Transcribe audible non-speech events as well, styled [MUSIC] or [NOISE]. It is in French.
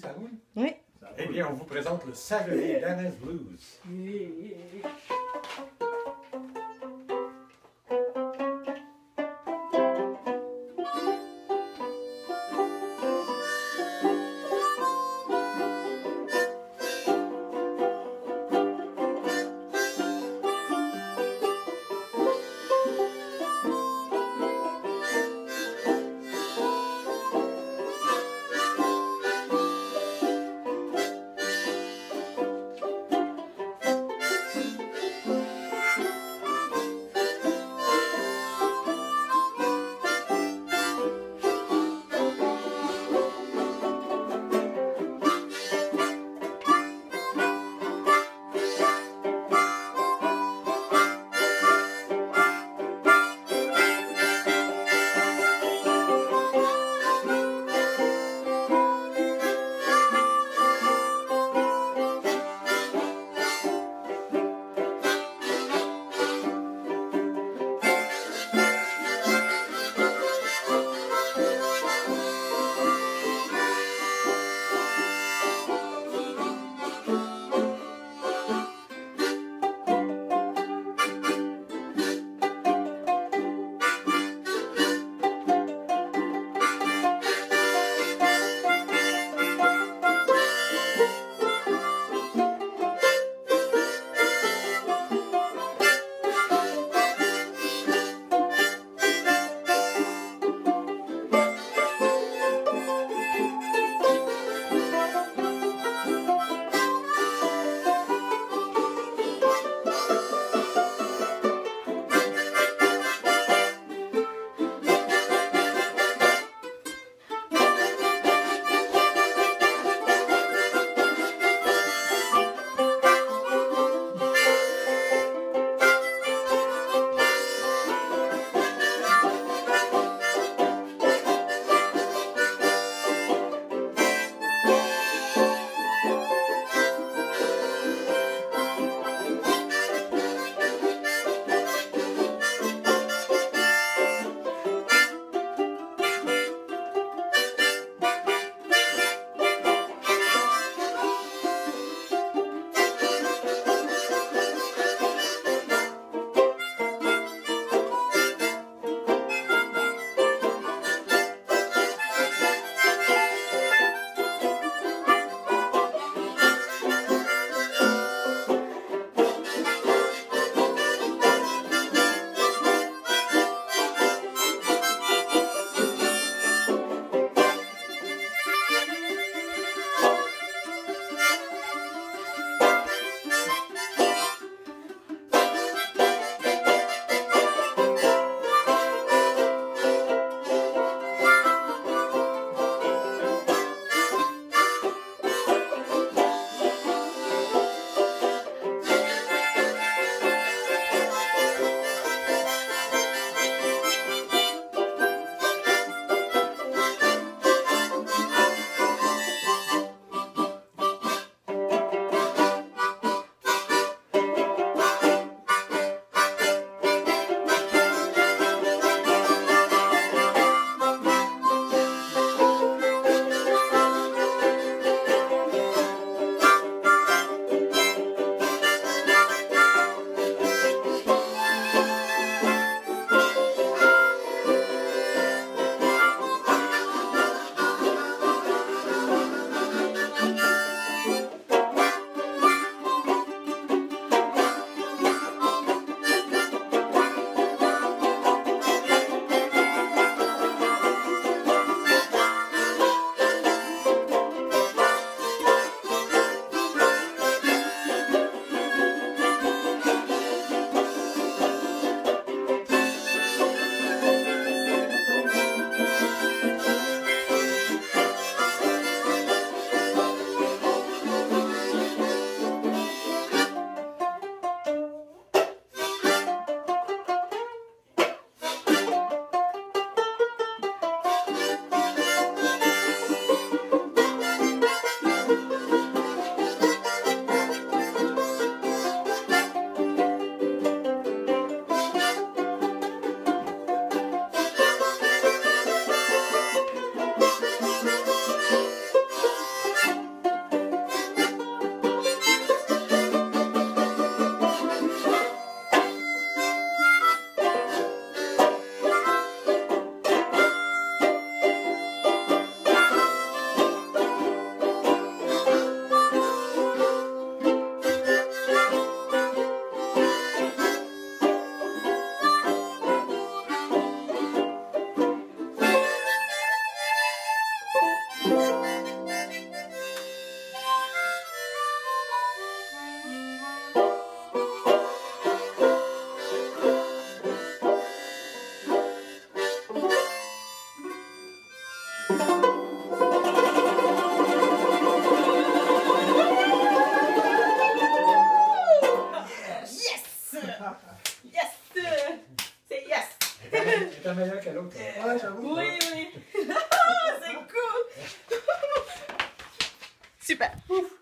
ça roule? Oui. Eh bien, on vous présente le Saturday Dance Blues. Yes! C'est yes! T'es meilleur que [LAUGHS] Süper. Uf.